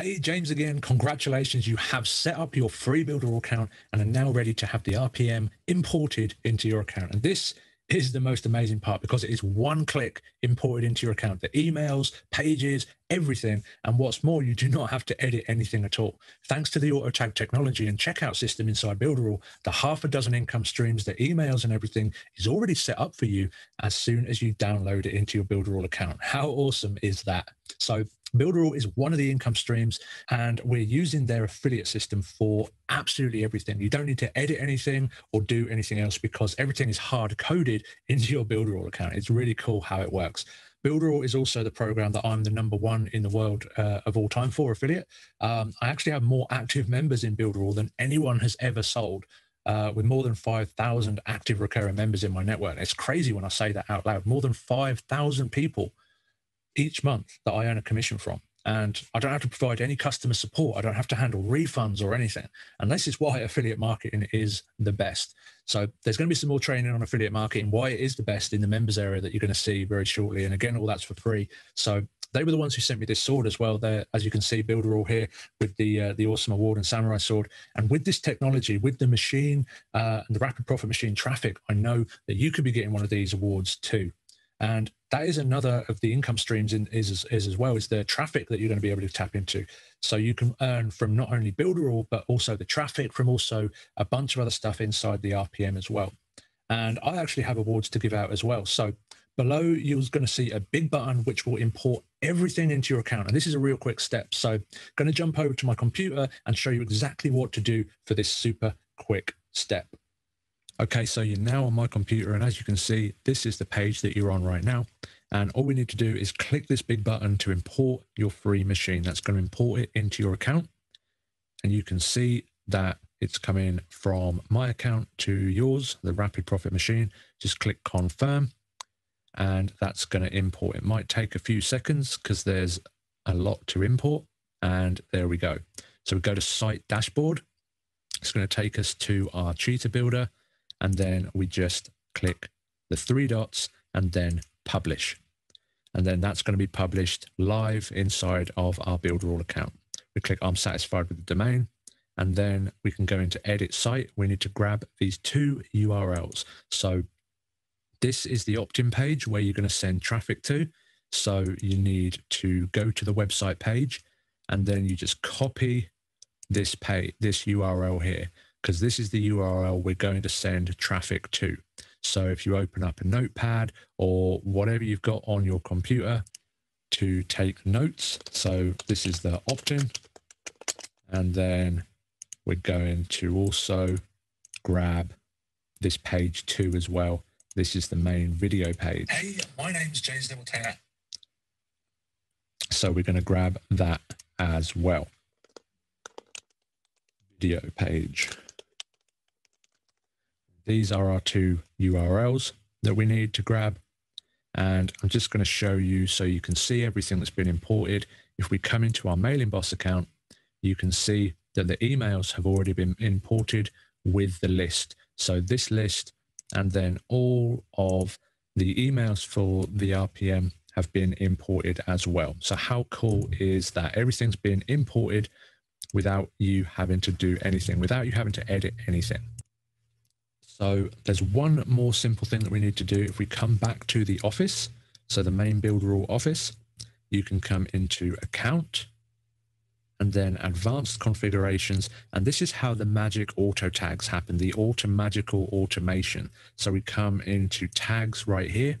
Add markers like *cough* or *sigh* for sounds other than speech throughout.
Hey, James again. Congratulations. You have set up your free Builderall account and are now ready to have the RPM imported into your account. And this is the most amazing part because it is one click imported into your account the emails pages everything and what's more you do not have to edit anything at all thanks to the auto tag technology and checkout system inside builderall the half a dozen income streams the emails and everything is already set up for you as soon as you download it into your builderall account how awesome is that so Builderall is one of the income streams, and we're using their affiliate system for absolutely everything. You don't need to edit anything or do anything else because everything is hard coded *laughs* into your Builderall account. It's really cool how it works. Builderall is also the program that I'm the number one in the world uh, of all time for affiliate. Um, I actually have more active members in Builderall than anyone has ever sold. Uh, with more than 5,000 active recurring members in my network. It's crazy when I say that out loud. More than 5,000 people each month that I earn a commission from. And I don't have to provide any customer support. I don't have to handle refunds or anything. And this is why affiliate marketing is the best. So there's going to be some more training on affiliate marketing, why it is the best in the members area that you're going to see very shortly. And again, all that's for free. So they were the ones who sent me this sword as well. There, as you can see, Builderall here with the uh, the awesome award and samurai sword. And with this technology, with the machine uh, and the rapid profit machine traffic, I know that you could be getting one of these awards too. And that is another of the income streams in, is, is as well is the traffic that you're going to be able to tap into. So you can earn from not only Builderall, but also the traffic from also a bunch of other stuff inside the RPM as well. And I actually have awards to give out as well. So below you're going to see a big button which will import everything into your account. And this is a real quick step. So going to jump over to my computer and show you exactly what to do for this super quick step. Okay, so you're now on my computer, and as you can see, this is the page that you're on right now. And all we need to do is click this big button to import your free machine. That's going to import it into your account. And you can see that it's coming from my account to yours, the Rapid Profit machine. Just click confirm, and that's going to import. It might take a few seconds because there's a lot to import. And there we go. So we go to site dashboard. It's going to take us to our cheetah builder and then we just click the three dots and then publish. And then that's going to be published live inside of our Builderall account. We click I'm satisfied with the domain and then we can go into edit site. We need to grab these two URLs. So this is the opt-in page where you're going to send traffic to. So you need to go to the website page and then you just copy this pay this URL here because this is the URL we're going to send traffic to. So if you open up a notepad or whatever you've got on your computer to take notes. So this is the opt-in. And then we're going to also grab this page too as well. This is the main video page. Hey, my name's James Little Taylor. So we're going to grab that as well. Video page. These are our two URLs that we need to grab. And I'm just going to show you so you can see everything that's been imported. If we come into our MailingBoss account, you can see that the emails have already been imported with the list. So this list and then all of the emails for the RPM have been imported as well. So how cool is that? Everything's been imported without you having to do anything, without you having to edit anything. So there's one more simple thing that we need to do. If we come back to the office, so the main Builderall office, you can come into account and then advanced configurations. And this is how the magic auto tags happen, the auto magical automation. So we come into tags right here.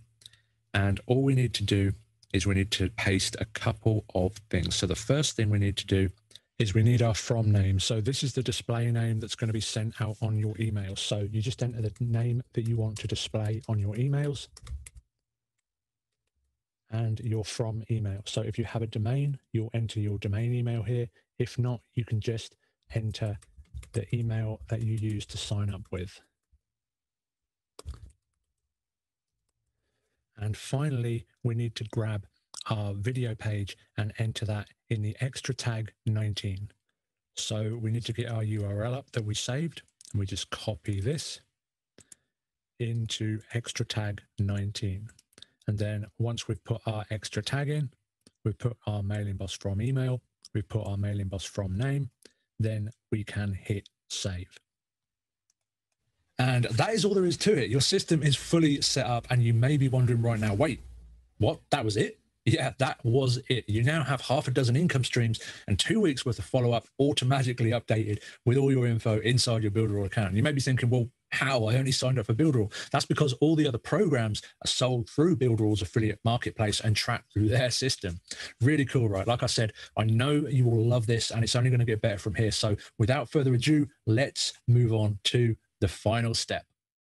And all we need to do is we need to paste a couple of things. So the first thing we need to do is we need our from name. So this is the display name that's going to be sent out on your emails. So you just enter the name that you want to display on your emails and your from email. So if you have a domain, you'll enter your domain email here. If not, you can just enter the email that you use to sign up with. And finally, we need to grab our video page and enter that in the extra tag 19. So we need to get our URL up that we saved and we just copy this into extra tag 19. And then once we've put our extra tag in, we put our MailingBoss from email We've put our MailingBoss from name. Then we can hit save. And that is all there is to it. Your system is fully set up, and you may be wondering right now wait, what? That was it? Yeah, that was it. You now have half a dozen income streams and two weeks worth of follow up automatically updated with all your info inside your Builderall account. You may be thinking, well, how? I only signed up for Builderall. That's because all the other programs are sold through Builderall's affiliate marketplace and tracked through their system. Really cool, right? Like I said, I know you will love this and it's only going to get better from here. So without further ado, let's move on to the final step.